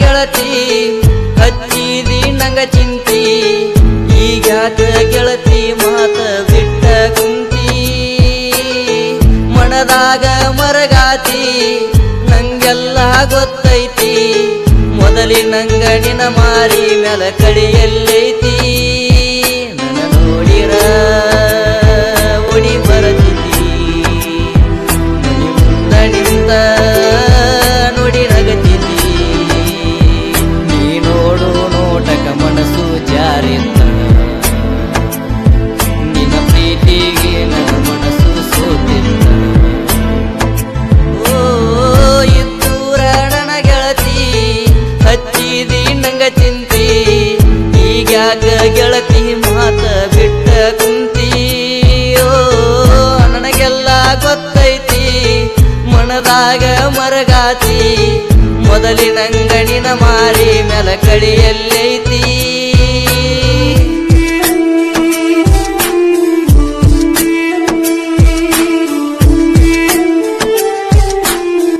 ಗೆಳತಿ ಹಚ್ಚಿದಿ ನಂಗ ಚಿಂತಿ ಈಗ್ಯಾಕ ಗೆಳತಿ ಮಾತ ಬಿಟ್ಟ ಕುಂತಿ ಮನದಾಗ ಮರಗಾತಿ, ನಂಗೆಲ್ಲ ಗೊತ್ತೈತಿ, ಮೊದಲಿ ನಂಗಡಿನ ಮಾರಿ ಮೆಲ ಕಡಿಯಲ್ಲೈತಿ. ನೋಡಿರ ಗೊತ್ತೈತಿ ಮನದಾಗ ಮರಗಾತಿ, ಮೊದಲಿನಂಗಣಿನ ಮಾರಿ ಮೆಲ ಕಳಿಯಲ್ಲೈತಿ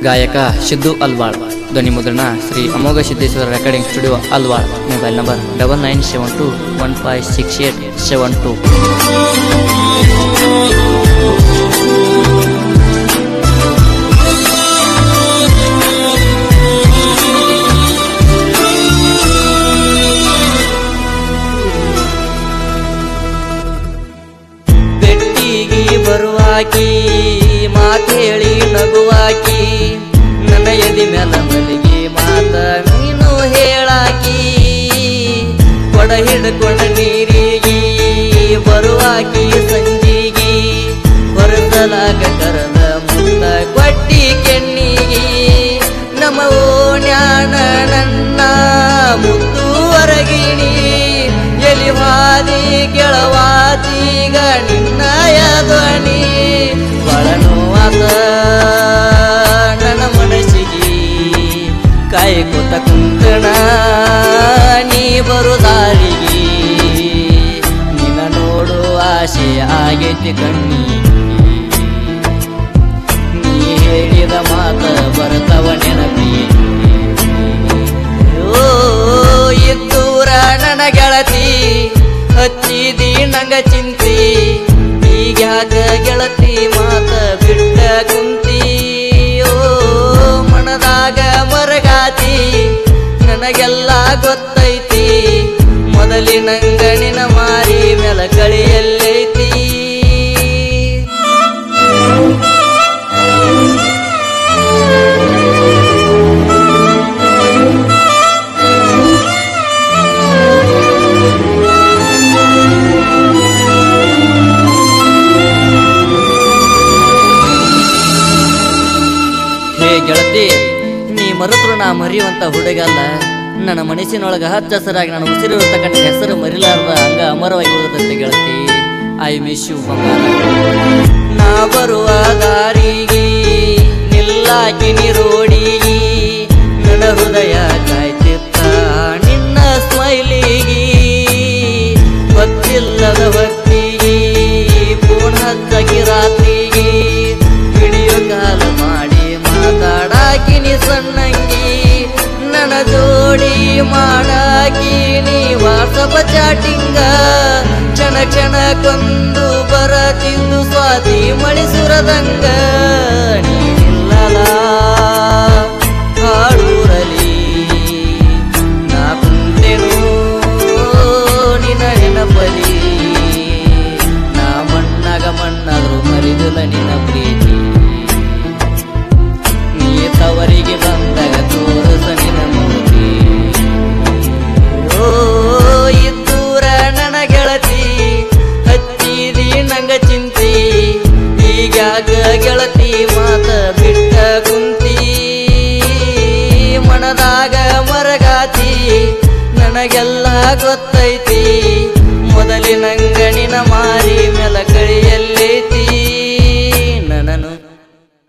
ಗಾಯಕ ಸಿದ್ದು ಅಲ್ವಾಳ್, ಧ್ವನಿ ಮುದ್ರಣ Shri Amogha Siddeshwara recording studio Alwal, mobile number double nine seven two one five six eight seven two. ಮಾತೇಳಿ ನಗುವಾಕಿ, ನನ್ನ ಎದಿ ಮ್ಯಾಲ ಮಲಿಗೆ ಮಾತ ನೀನು ಹೇಳಾಕಿ, ಕೊಡ ಹಿಡ್ಕೊಂಡ ನೀರಿಗೆ ಬರುವಾಕಿ ಸಂಜಿಗಿ, ಹೊರಸಲಾಗ ಕರದ ಮುಂದ ಕೊಟ್ಟಿ ಕೆಣ್ಣಿಗಿ. ಆಗೈತಿ ಕಣ್ಣಿಗೆ ನೀ ಹೇಳಿದ ಮಾತ ಬರ್ತವ ನೆನಪಿ. ಓ, ಇದ್ದೂರ ನನ್ನ ಗೆಳತಿ, ಹಚ್ಚಿದಿ ನಂಗ ಚಿಂತಿ. ಈಗ್ಯಾಕ ಗೆಳತಿ ಮಾತ ಬಿಟ್ಟ ಕುಂತಿ. ಓ, ಮನದಾಗ ಮರಗಾತಿ, ನನಗೆಲ್ಲ ಗೊತ್ತೈತಿ ಗೆಳತಿ, ನೀ ಮರೆತರು ನಾ ಮರಿಯುವಂತ ಹುಡುಗಲ್ಲ. ನನ್ನ ಮನಸ್ಸಿನೊಳಗ ಹಚ್ಚ ಹಸರಾಗಿ ನಾನು ಉಸಿರಿರತಕ್ಕಂಥ ಹೆಸರು ಮರಿಲಾರದ ಹಂಗ ಅಮರವಾಗಿ ಉಳಿದಂತೆ ಗೆಳತಿ. ಐ ಮಿಸ್ ಯು ಬಂಗಾರ. ನಾ ಬರುವ ದಾರಿಗೆ ನಿಲ್ಲಾಗಿ ನಿರೋಡಿಗಿ ಕ್ಷಣ ಬರ ತಿಂದು ಸ್ವಾತಿ ಮಳಿ ಸುರದಂಗ ನೀನಿಲ್ಲಲ? ಹಾಡೂರಲಿ ನಾ ಕುಂತೆನು ನಿನ್ನ ನೆನಪಲಿ ನಾ ಮಣ್ಣಾಗ ಮಣ್ಣಾದ್ರು ಮರಿದುಲ ನಿನ್ನ ಪ್ರೀತಿ. ನೀ ತವರಿಗೆ ಬಂದಾಗ ನನಗೆಲ್ಲ ಗೊತ್ತೈತಿ. ಮೊದಲಿನ ಗಣಿನ ಮಾರಿ ಮೆಲ ಕಳಿಯಲ್ಲೈತಿ